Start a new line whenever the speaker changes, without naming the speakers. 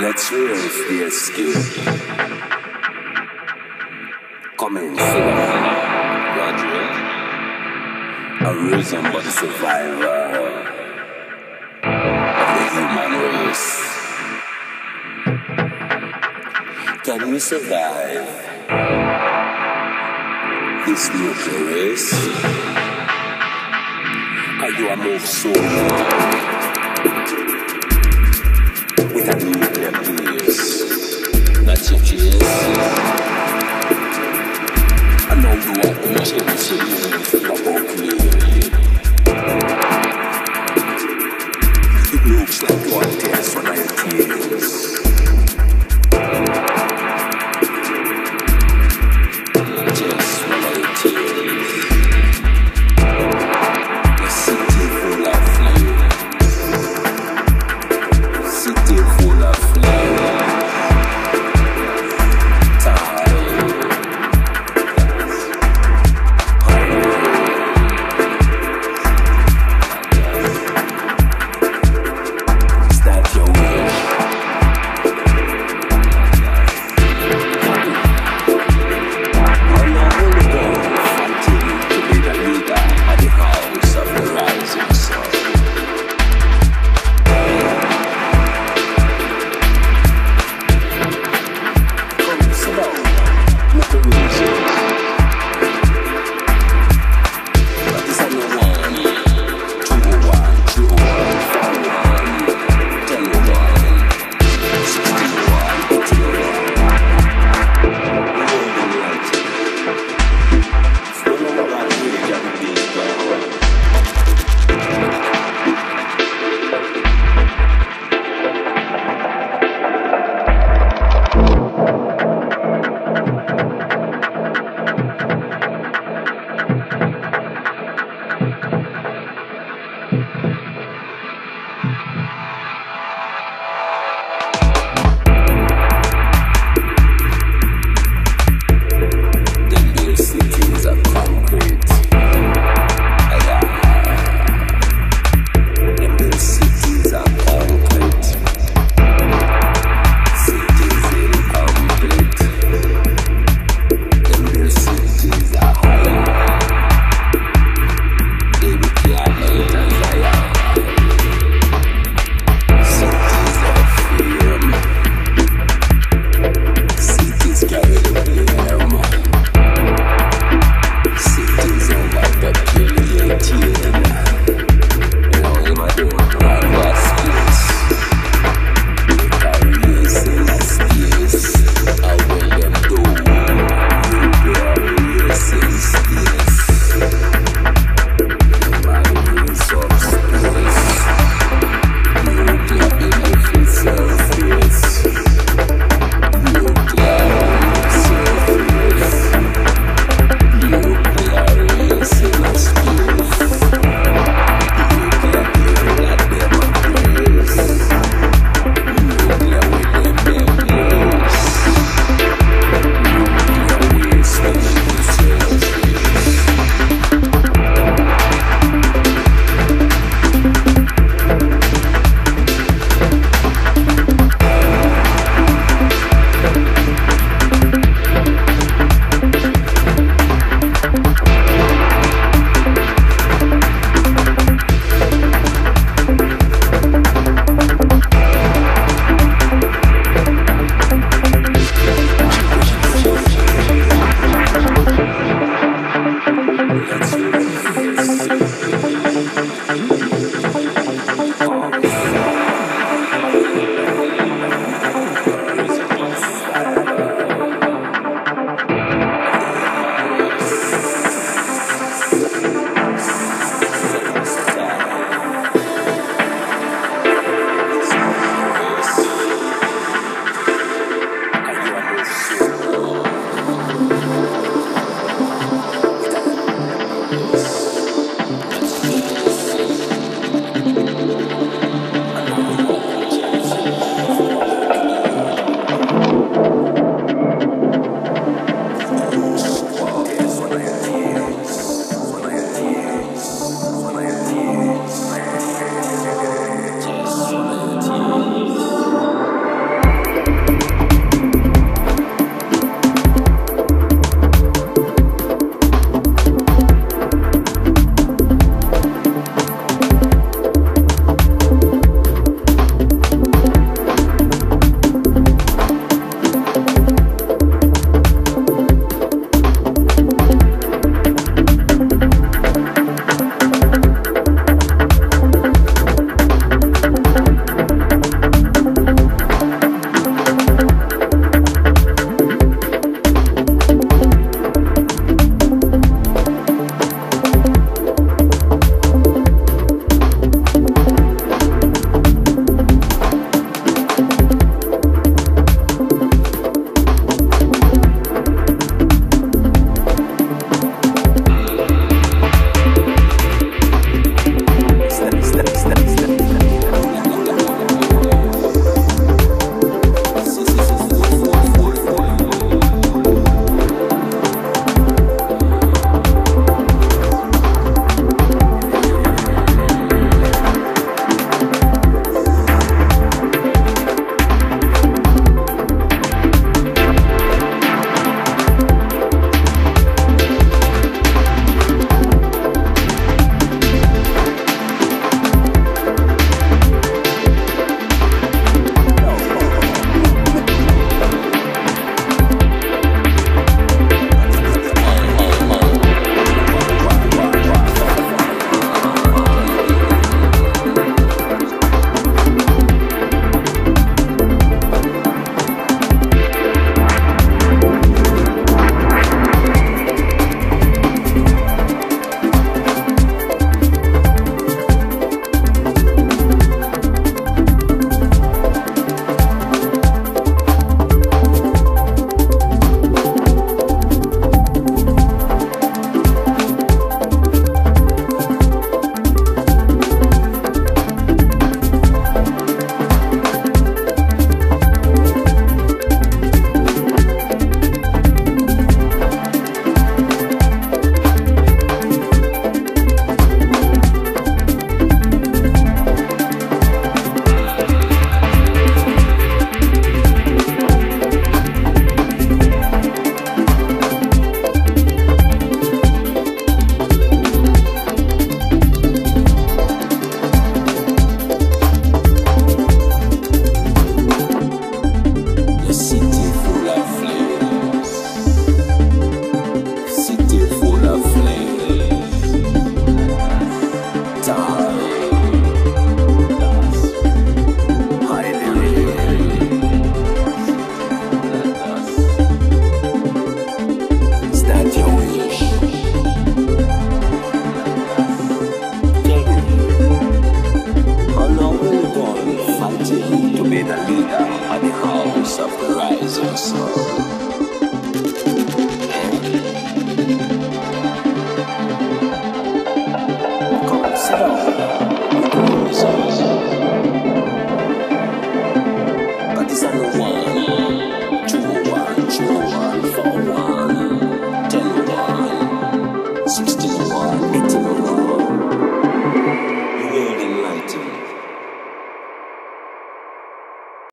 Let's raise the escape. Coming full Roger. A reason but the survival of the human race. Can we survive this nuclear race? Are you a move soon? with a I know you are the change about slow.